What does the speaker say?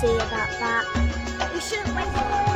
see about that. We shouldn't wait.